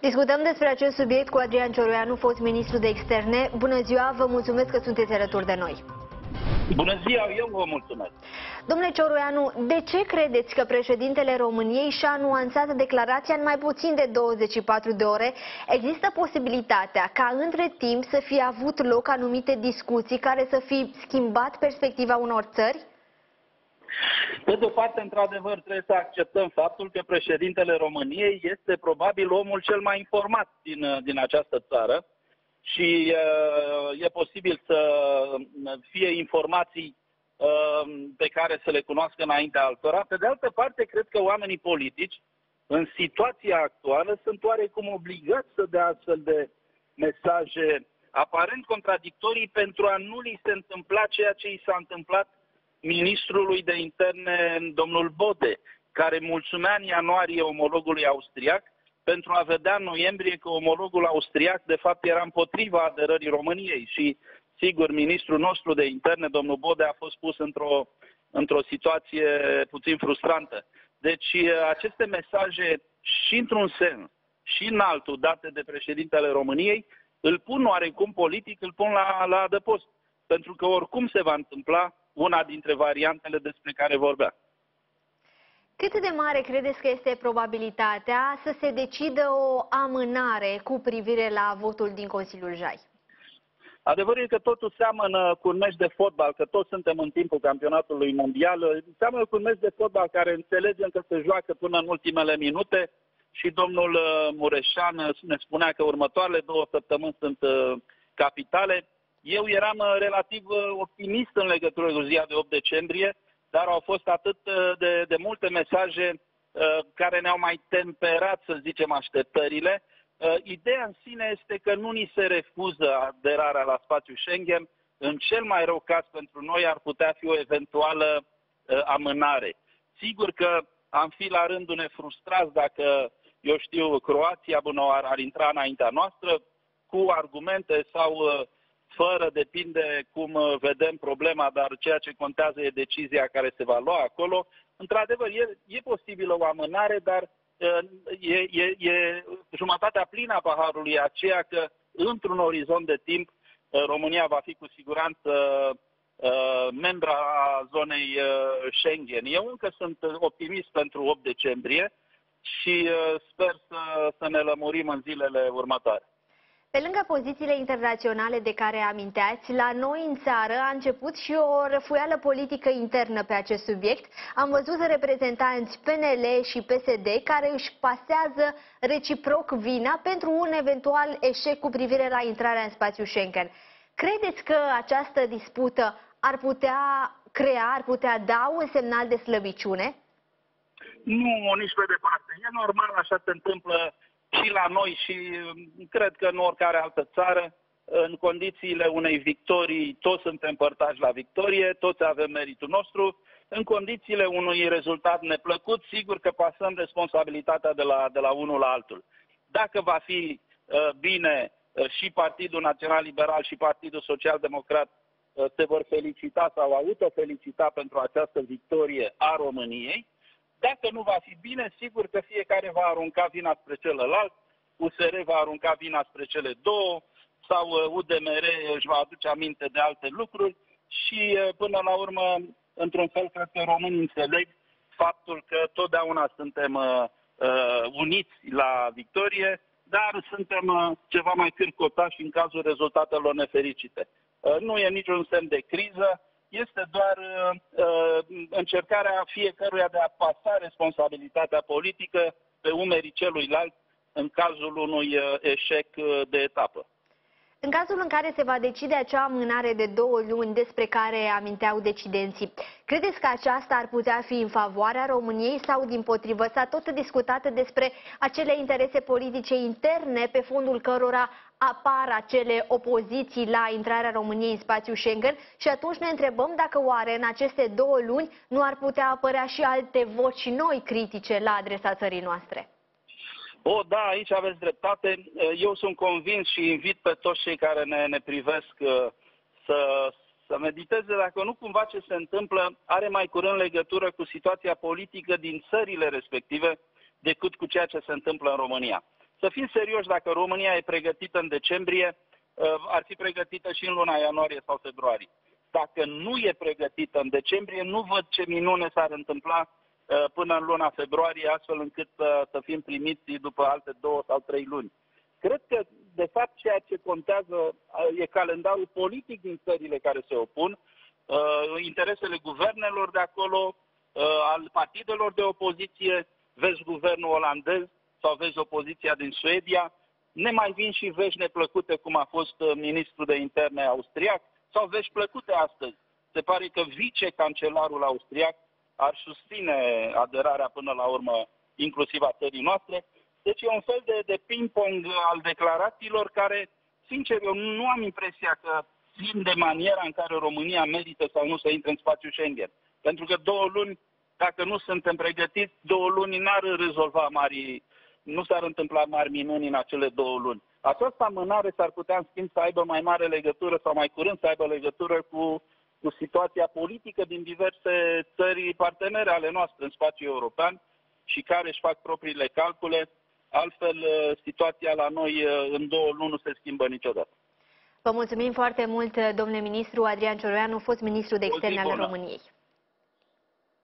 Discutăm despre acest subiect cu Adrian Cioroianu, fost ministru de externe. Bună ziua, vă mulțumesc că sunteți alături de noi. Bună ziua, eu vă mulțumesc. Domnule Cioroianu, de ce credeți că președintele României și-a nuanțat declarația în mai puțin de 24 de ore? Există posibilitatea ca între timp să fie avut loc anumite discuții care să fi schimbat perspectiva unor țări? Pe de o parte, într-adevăr, trebuie să acceptăm faptul că președintele României este probabil omul cel mai informat din, din această țară și uh, e posibil să fie informații uh, pe care să le cunoască înaintea altora. Pe de altă parte, cred că oamenii politici, în situația actuală, sunt oarecum obligați să dea astfel de mesaje aparent contradictorii pentru a nu li se întâmpla ceea ce i s-a întâmplat ministrului de interne, domnul Bode, care mulțumea în ianuarie omologului austriac pentru a vedea în noiembrie că omologul austriac de fapt era împotriva aderării României și sigur ministrul nostru de interne, domnul Bode, a fost pus într-o, într-o situație puțin frustrantă. Deci aceste mesaje și într-un sens și în altul date de președintele României îl pun oarecum politic, îl pun la, la adăpost. Pentru că oricum se va întâmpla una dintre variantele despre care vorbea. Cât de mare credeți că este probabilitatea să se decidă o amânare cu privire la votul din Consiliul Jai? Adevărul e că totul seamănă cu un meci de fotbal, că toți suntem în timpul campionatului mondial. Seamănă cu un meci de fotbal care înțelegem că se joacă până în ultimele minute și domnul uh, Mureșan ne spunea că următoarele două săptămâni sunt uh, capitale. Eu eram uh, relativ uh, optimist în legătură cu ziua de 8 decembrie, dar au fost atât uh, de, de multe mesaje care ne-au mai temperat, să zicem, așteptările. Ideea în sine este că nu ni se refuză aderarea la spațiul Schengen. În cel mai rău caz pentru noi ar putea fi o eventuală amânare. Sigur că am fi la rândul ne frustrați dacă, eu știu, Croația bună, ar, ar intra înaintea noastră cu argumente sau uh, fără, depinde cum uh, vedem problema, dar ceea ce contează e decizia care se va lua acolo. Într-adevăr, e, e posibilă o amânare, dar uh, e, e, e jumătatea plină a paharului aceea că într-un orizont de timp uh, România va fi cu siguranță membra a zonei Schengen. Eu încă sunt optimist pentru 8 decembrie și sper să, să ne lămurim în zilele următoare. Pe lângă pozițiile internaționale de care aminteați, la noi în țară a început și o răfuială politică internă pe acest subiect. Am văzut reprezentanți PNL și PSD care își pasează reciproc vina pentru un eventual eșec cu privire la intrarea în spațiul Schengen. Credeți că această dispută ar putea crea, ar putea da un semnal de slăbiciune? Nu, nici pe departe. E normal, așa se întâmplă și la noi și mm, cred că în oricare altă țară, în condițiile unei victorii, toți suntem părtași la victorie, toți avem meritul nostru. În condițiile unui rezultat neplăcut, sigur că pasăm responsabilitatea de la, de la unul la altul. Dacă va fi uh, bine uh, și Partidul Național Liberal și Partidul Social Democrat uh, se vor felicita sau autofelicita pentru această victorie a României, dacă nu va fi bine, sigur că fiecare va arunca vina spre celălalt, USR va arunca vina spre cele două, sau UDMR uh, își va aduce aminte de alte lucruri și uh, până la urmă, într-un fel, cred că românii înțeleg faptul că totdeauna suntem uh, uh, uniți la victorie, dar suntem uh, ceva mai cârcotași în cazul rezultatelor nefericite. Uh, nu e niciun semn de criză, este doar uh, uh, încercarea fiecăruia de a pasa responsabilitatea politică pe umerii celuilalt în cazul unui uh, eșec uh, de etapă. În cazul în care se va decide acea amânare de două luni despre care aminteau decidenții, credeți că aceasta ar putea fi în favoarea României sau din potrivă? S-a tot discutat despre acele interese politice interne pe fondul cărora apar acele opoziții la intrarea României în spațiul Schengen și atunci ne întrebăm dacă oare în aceste două luni nu ar putea apărea și alte voci noi critice la adresa țării noastre. O, da, aici aveți dreptate. Eu sunt convins și invit pe toți cei care ne, ne privesc uh, să, să mediteze dacă nu cumva ce se întâmplă are mai curând legătură cu situația politică din țările respective decât cu ceea ce se întâmplă în România. Să fim serioși, dacă România e pregătită în decembrie, ar fi pregătită și în luna ianuarie sau februarie. Dacă nu e pregătită în decembrie, nu văd ce minune s-ar întâmpla până în luna februarie, astfel încât să fim primiți după alte două sau trei luni. Cred că, de fapt, ceea ce contează e calendarul politic din țările care se opun, interesele guvernelor de acolo, al partidelor de opoziție, vezi guvernul olandez sau vezi opoziția din Suedia, ne mai vin și vești neplăcute, cum a fost ministrul de interne austriac, sau vești plăcute astăzi. Se pare că vice-cancelarul austriac ar susține aderarea până la urmă, inclusiv a țării noastre. Deci e un fel de, de ping-pong al declarațiilor care, sincer, eu nu am impresia că țin de maniera în care România merită sau nu să intre în spațiul Schengen. Pentru că două luni, dacă nu suntem pregătiți, două luni n-ar rezolva mari, nu s-ar întâmpla mari minuni în acele două luni. Această amânare s-ar putea, în schimb, să aibă mai mare legătură sau mai curând să aibă legătură cu, cu situația politică din diverse țări partenere ale noastre în spațiul european și care își fac propriile calcule. Altfel, situația la noi în două luni nu se schimbă niciodată. Vă mulțumim foarte mult, domnule ministru Adrian Cioroianu, fost ministru de externe al României.